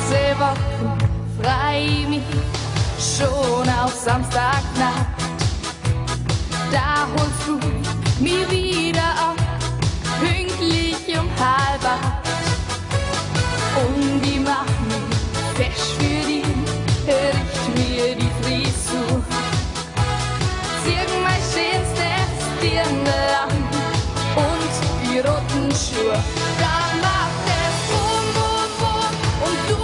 ganze Wochen frei mich schon auf Samstagnacht. Da holst du mir wieder ab, pünktlich um halb. Und die macht mich fesch für dich, richt mir die Frisur. Zieh mein schönstes Dirndl an und die roten Schuhe. Dann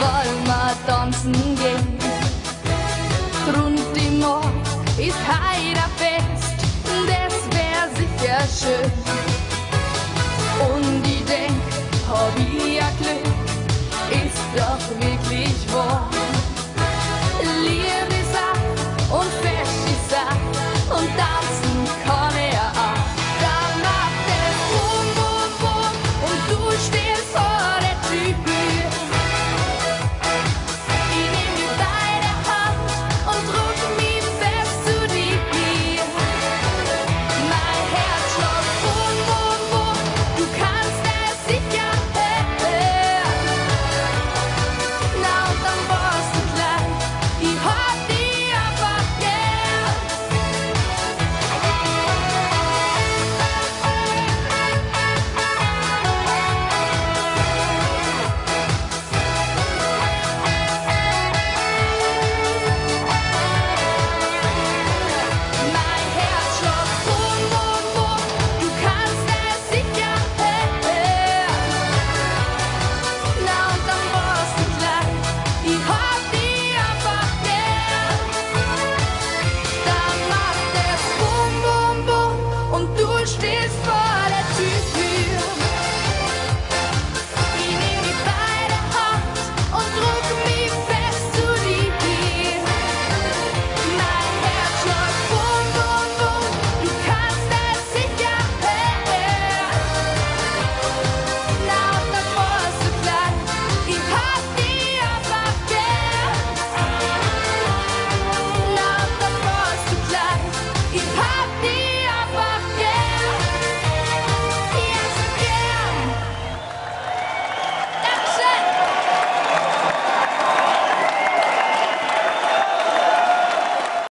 wollen wir tanzen gehen. Rund im Ort ist Heiderfest, das wär sicher schön. Und ich denk, hab ich ja Glück, ist doch wirklich wahr.